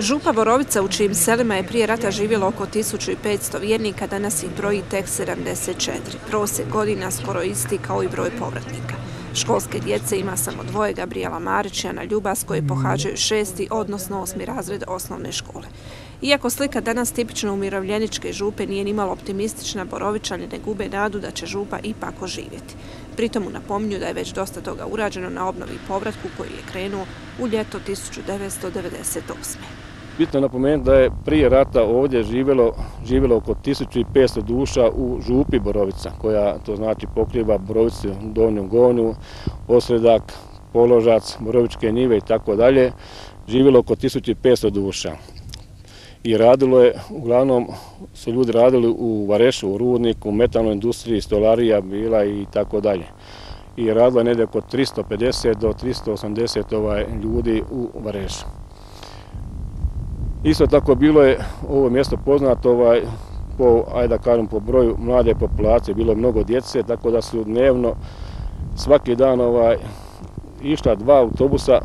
Župa Borovica u čijim selima je prije rata živjelo oko 1500 vjernika, danas ih broji tek 74. Prosek godina skoro isti kao i broj povratnika. Školske djece ima samo dvoje Gabriela Marić i Ana Ljubas koje pohađaju šesti, odnosno osmi razred osnovne škole. Iako slika danas tipično umirovljeničke župe nije nimalo optimistična, Borovičani ne gube nadu da će župa ipak oživjeti. Pritom mu napominju da je već dosta toga urađeno na obnovi povratku koji je krenuo u ljeto 1998. Bitno je napomenuti da je prije rata ovdje živjelo, živjelo oko 1500 duša u župi Borovica, koja to znači pokriva Borovicu u Donjom Osredak, Položac, Borovičke njive i tako dalje. Živjelo oko 1500 duša. I radilo je, uglavnom su ljudi radili u Varešu, u Rudniku, u metalnoj industriji, stolarija bila i tako dalje. I radilo je negdje oko 350 do 380 ovaj, ljudi u Varešu. Isto tako bilo je ovo mjesto poznato ovaj, po, ajde da kažem, po broju mlade populacije, bilo je mnogo djece, tako da su dnevno svaki dan ovaj, išla dva autobusa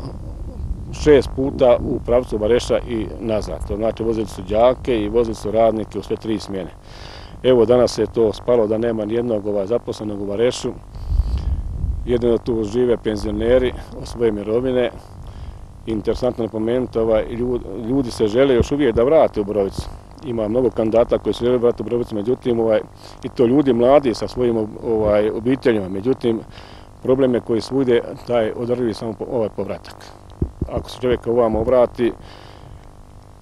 šest puta u pravcu Bareša i nazad. To znači vozili su đake i vozili su radnike u sve tri smjene. Evo danas je to spalo da nema nijednog ovaj, zaposlenog u Barešu. Jedino tu žive penzioneri od svoje mirovine, interesantno napomenuti, ovaj, ljudi, se žele još uvijek da vrate u Borovicu. Ima mnogo kandidata koji su žele vrati u Borovicu, međutim, ovaj, i to ljudi mladi sa svojim ovaj, obiteljima, međutim, problem je koji svude taj odrljivi samo ovaj povratak. Ako se čovjek ovamo obrati,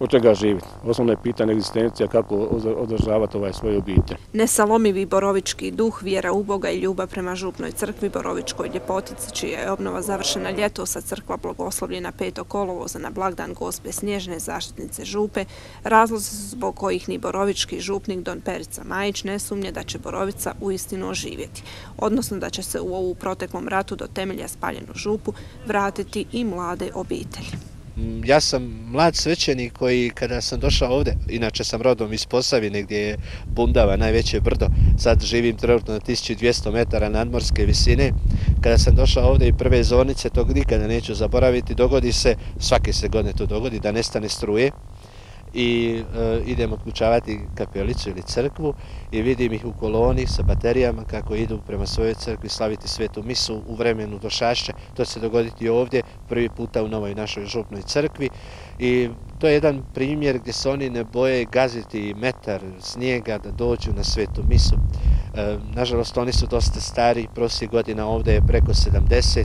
od čega živiti. Osnovno je pitanje egzistencija kako održavati ovaj svoj obitelj. Nesalomivi borovički duh, vjera u Boga i ljubav prema župnoj crkvi Borovičkoj ljepotici, čija je obnova završena ljeto sa crkva blagoslovljena peto kolovoza na blagdan gospe Snježne zaštitnice župe, razlozi su zbog kojih ni borovički župnik Don Perica Majić ne sumnje da će Borovica u istinu oživjeti, odnosno da će se u ovu proteklom ratu do temelja spaljenu župu vratiti i mlade obitelji. Mm, ja sam mlad svećenik koji kada sam došao ovde, inače sam rodom iz Posavine gdje je Bundava, najveće brdo, sad živim trenutno na 1200 metara nadmorske visine, kada sam došao ovde i prve zornice, tog nikada neću zaboraviti, dogodi se, svake se godine to dogodi, da nestane struje, i e, idem otključavati kapelicu ili crkvu i vidim ih u koloni sa baterijama kako idu prema svojoj crkvi slaviti svetu misu u vremenu do šašće. To će se dogoditi ovdje prvi puta u novoj našoj župnoj crkvi i to je jedan primjer gdje se oni ne boje gaziti metar snijega da dođu na svetu misu. E, nažalost, oni su dosta stari, prosjek godina ovdje je preko 70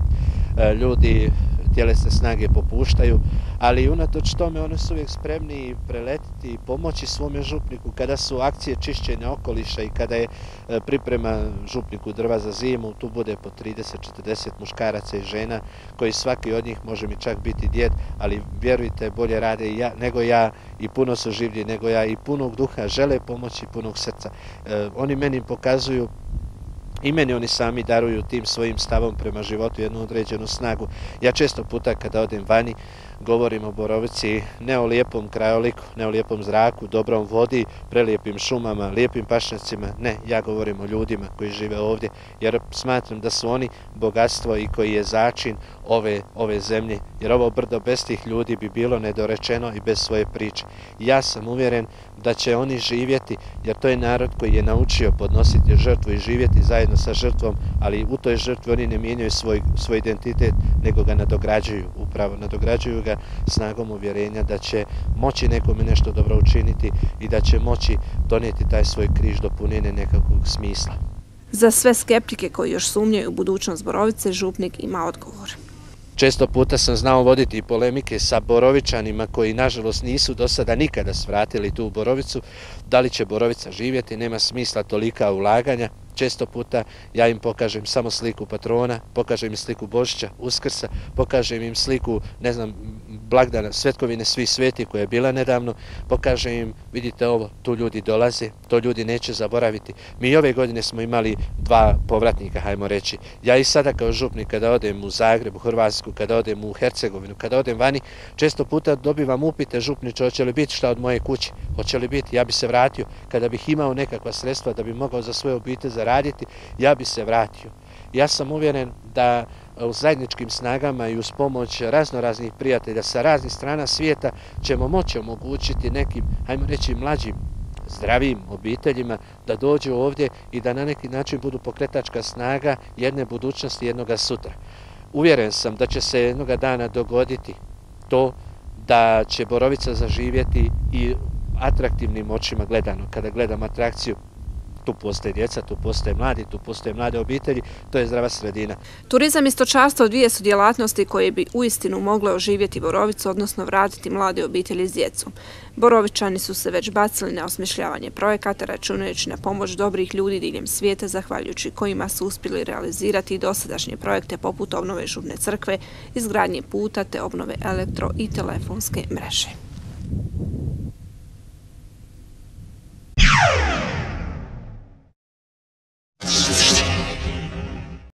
e, ljudi tjelesne snage popuštaju, ali unatoč tome oni su uvijek spremni preletiti i pomoći svome župniku kada su akcije čišćenja okoliša i kada je e, priprema župniku drva za zimu, tu bude po 30-40 muškaraca i žena, koji svaki od njih može mi čak biti djed, ali vjerujte, bolje rade ja, nego ja i puno su življi nego ja i punog duha žele pomoći punog srca. E, oni meni pokazuju i meni oni sami daruju tim svojim stavom prema životu jednu određenu snagu. Ja često puta kada odem vani, govorim o Borovici ne o lijepom krajoliku, ne o lijepom zraku, dobrom vodi, prelijepim šumama, lijepim pašnjacima, ne, ja govorim o ljudima koji žive ovdje, jer smatram da su oni bogatstvo i koji je začin ove, ove zemlje, jer ovo brdo bez tih ljudi bi bilo nedorečeno i bez svoje priče. Ja sam uvjeren da će oni živjeti, jer to je narod koji je naučio podnositi žrtvu i živjeti zajedno sa žrtvom, ali u toj žrtvi oni ne mijenjaju svoj, svoj identitet, nego ga nadograđuju, upravo nadograđuju ga snagom uvjerenja da će moći nekome nešto dobro učiniti i da će moći donijeti taj svoj križ do punine nekakvog smisla. Za sve skeptike koji još sumnjaju u budućnost Borovice, Župnik ima odgovor. Često puta sam znao voditi polemike sa Borovičanima koji nažalost nisu do sada nikada svratili tu Borovicu. Da li će Borovica živjeti, nema smisla tolika ulaganja često puta ja im pokažem samo sliku patrona, pokažem im sliku Božića, Uskrsa, pokažem im sliku, ne znam, blagdana Svetkovine svi sveti koja je bila nedavno, pokažem im, vidite ovo, tu ljudi dolaze, to ljudi neće zaboraviti. Mi ove godine smo imali dva povratnika, hajmo reći. Ja i sada kao župnik kada odem u Zagreb, u Hrvatsku, kada odem u Hercegovinu, kada odem vani, često puta dobivam upite župniče, hoće li biti šta od moje kuće, hoće li biti, ja bi se vratio, kada bih imao nekakva sredstva da bi mogao za svoje obite zaraditi, ja bi se vratio. Ja sam uvjeren da u zajedničkim snagama i uz pomoć raznoraznih prijatelja sa raznih strana svijeta ćemo moći omogućiti nekim, hajmo reći, mlađim zdravim obiteljima da dođu ovdje i da na neki način budu pokretačka snaga jedne budućnosti jednoga sutra. Uvjeren sam da će se jednoga dana dogoditi to da će Borovica zaživjeti i atraktivnim očima gledano. Kada gledam atrakciju tu postoje djeca, tu postoje mladi, tu postoje mlade obitelji, to je zdrava sredina. Turizam i stočarstvo dvije su djelatnosti koje bi u istinu mogle oživjeti Borovicu, odnosno vratiti mlade obitelji s djecom. Borovičani su se već bacili na osmišljavanje projekata, računajući na pomoć dobrih ljudi diljem svijeta, zahvaljujući kojima su uspjeli realizirati dosadašnje projekte poput obnove žurne crkve, izgradnje puta te obnove elektro- i telefonske mreže.